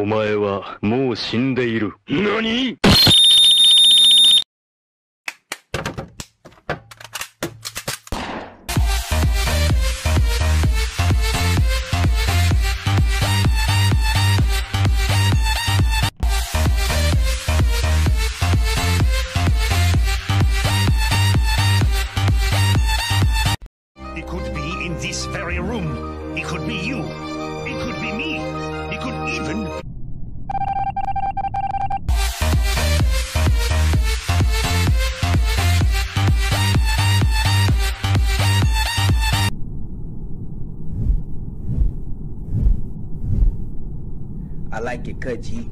お前はもう死んでいる。何？I like it cut G.